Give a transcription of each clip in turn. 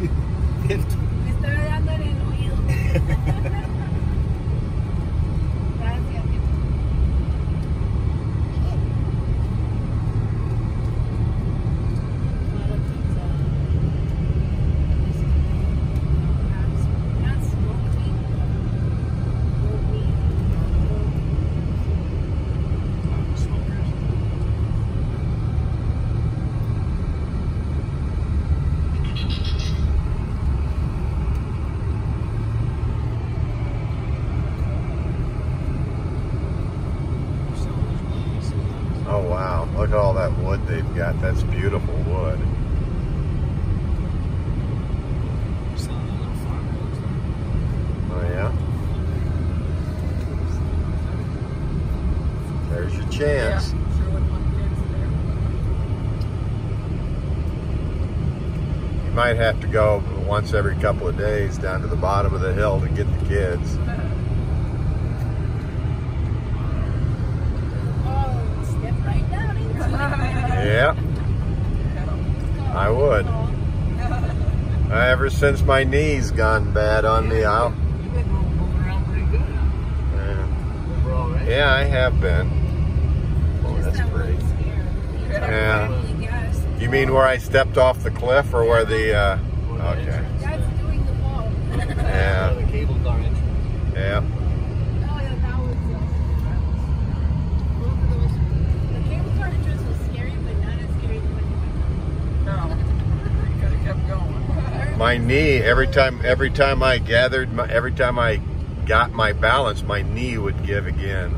Me estaba dando en el oído. At all that wood they've got. That's beautiful wood. Oh yeah? There's your chance. You might have to go once every couple of days down to the bottom of the hill to get the kids. Yeah, I would. Ever since my knees gone bad on me, I'll. Yeah, yeah I have been. Oh, that's pretty. Yeah. You mean where I stepped off the cliff or where the, uh, okay. Yeah. Yeah. My knee, every time, every time I gathered, my, every time I got my balance, my knee would give again.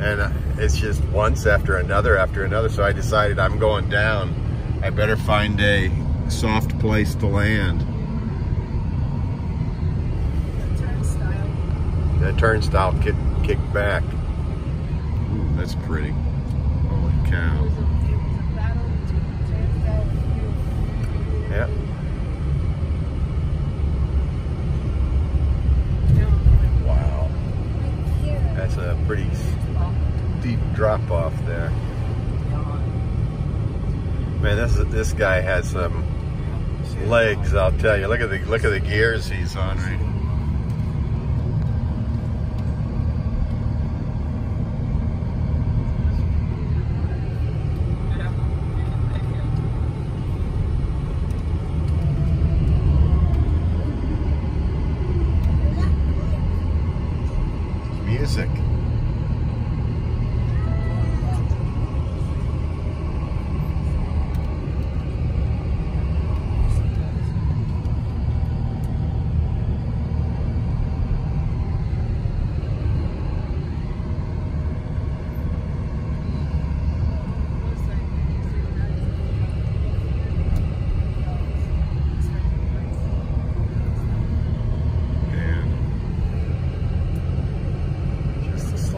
And it's just once after another after another. So I decided I'm going down. I better find a soft place to land. The turnstile kick, kick back. Ooh, that's pretty. Holy cow. Yep. Wow. That's a pretty deep drop off there. Man, this this guy has some legs, I'll tell you. Look at the look at the gears he's on right. Music.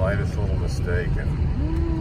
Slightest little mistake and